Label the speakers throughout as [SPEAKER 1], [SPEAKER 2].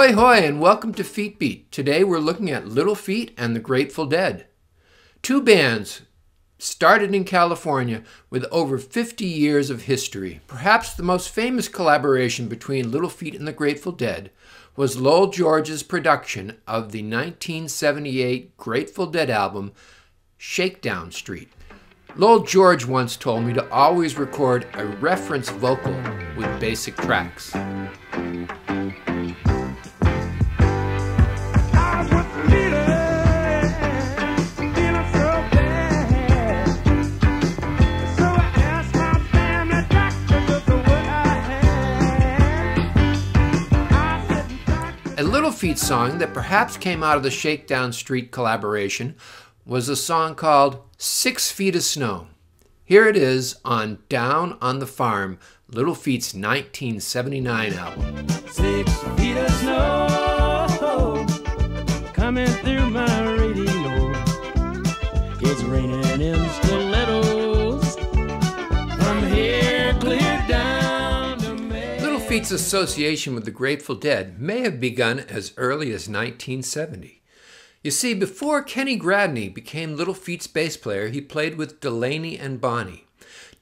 [SPEAKER 1] Ahoy, hoy, and welcome to Feat Beat. Today we're looking at Little Feat and the Grateful Dead. Two bands started in California with over 50 years of history. Perhaps the most famous collaboration between Little Feat and the Grateful Dead was Lowell George's production of the 1978 Grateful Dead album Shakedown Street. Lowell George once told me to always record a reference vocal with basic tracks. A Little Feat song that perhaps came out of the Shakedown Street collaboration was a song called Six Feet of Snow. Here it is on Down on the Farm, Little Feat's 1979 album. Feat's association with the Grateful Dead may have begun as early as 1970. You see, before Kenny Gradney became Little Feat's bass player, he played with Delaney and Bonnie.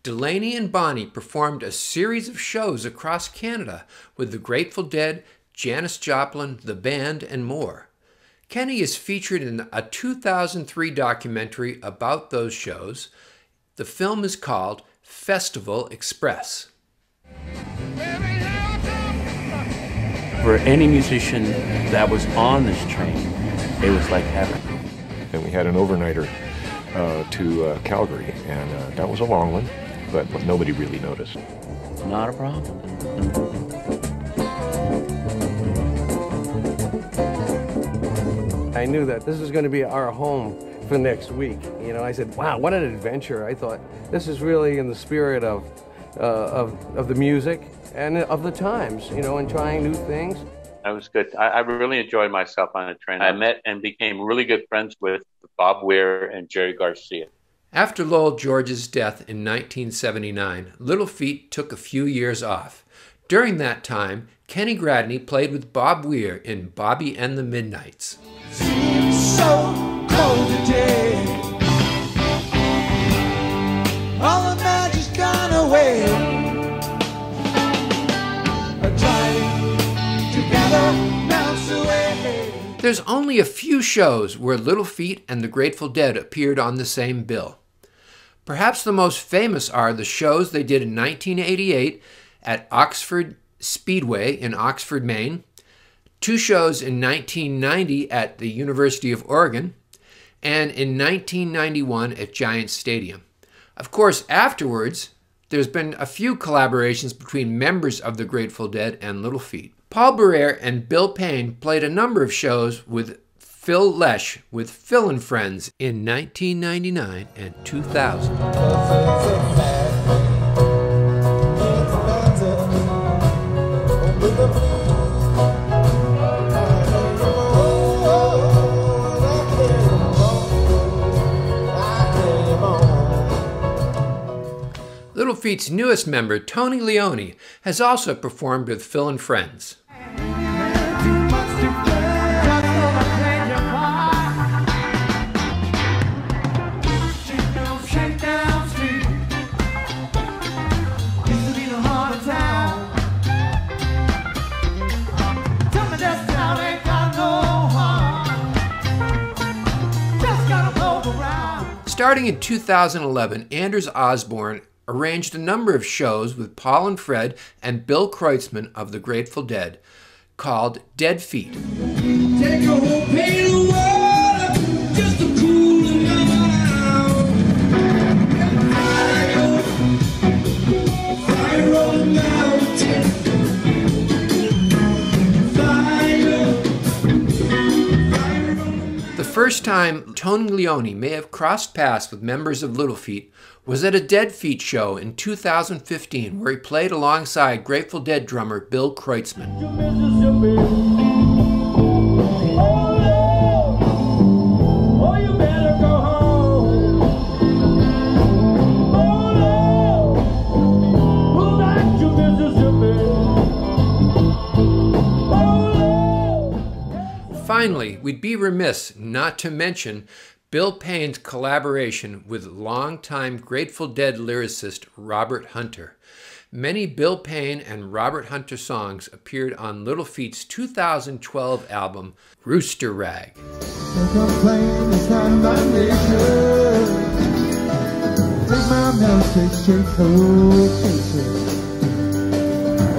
[SPEAKER 1] Delaney and Bonnie performed a series of shows across Canada with the Grateful Dead, Janis Joplin, the band, and more. Kenny is featured in a 2003 documentary about those shows. The film is called Festival Express.
[SPEAKER 2] For any musician that was on this train, it was like heaven.
[SPEAKER 3] and we had an overnighter uh, to uh, Calgary, and uh, that was a long one, but nobody really noticed.
[SPEAKER 2] Not a problem.
[SPEAKER 4] I knew that this was going to be our home for next week. You know, I said, "Wow, what an adventure!" I thought this is really in the spirit of uh, of of the music and of the times. You know, and trying new things.
[SPEAKER 5] That was good. I, I really enjoyed myself on the train. I met and became really good friends with Bob Weir and Jerry Garcia.
[SPEAKER 1] After Lowell George's death in 1979, Little Feat took a few years off. During that time, Kenny Gradney played with Bob Weir in Bobby and the
[SPEAKER 6] Midnites.
[SPEAKER 1] There's only a few shows where Little Feat and the Grateful Dead appeared on the same bill. Perhaps the most famous are the shows they did in 1988 at Oxford Speedway in Oxford, Maine, two shows in 1990 at the University of Oregon, and in 1991 at Giant Stadium. Of course, afterwards, there's been a few collaborations between members of the Grateful Dead and Little Feat. Paul Barrere and Bill Payne played a number of shows with Phil Lesh with Phil and Friends in 1999 and 2000. Feat's newest member, Tony Leone, has also performed with Phil and Friends. Starting in 2011, Anders Osborne arranged a number of shows with Paul and Fred and Bill Kreutzmann of the Grateful Dead called Dead Feat. First time Tony Leone may have crossed paths with members of Little Feat was at a Dead Feat show in 2015 where he played alongside Grateful Dead drummer Bill Kreutzmann. Finally, we'd be remiss not to mention Bill Payne's collaboration with longtime Grateful Dead lyricist Robert Hunter. Many Bill Payne and Robert Hunter songs appeared on Little Feat's 2012 album, Rooster Rag.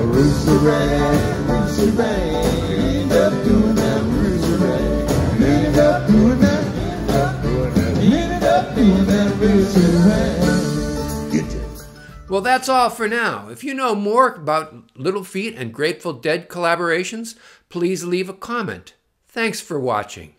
[SPEAKER 7] Rooster rag, rooster rag, up
[SPEAKER 1] Well, that's all for now. If you know more about Little Feat and Grateful Dead collaborations, please leave a comment. Thanks for watching.